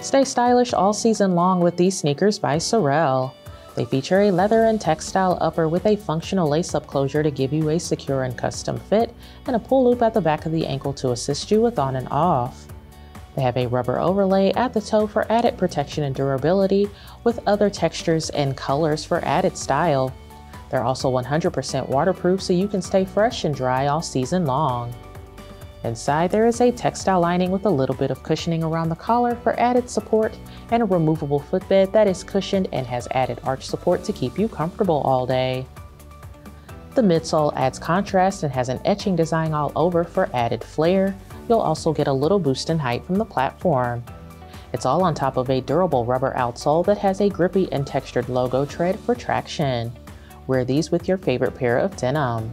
Stay stylish all season long with these sneakers by Sorel. They feature a leather and textile upper with a functional lace-up closure to give you a secure and custom fit, and a pull loop at the back of the ankle to assist you with on and off. They have a rubber overlay at the toe for added protection and durability, with other textures and colors for added style. They're also 100% waterproof so you can stay fresh and dry all season long. Inside there is a textile lining with a little bit of cushioning around the collar for added support and a removable footbed that is cushioned and has added arch support to keep you comfortable all day. The midsole adds contrast and has an etching design all over for added flair. You'll also get a little boost in height from the platform. It's all on top of a durable rubber outsole that has a grippy and textured logo tread for traction. Wear these with your favorite pair of denim.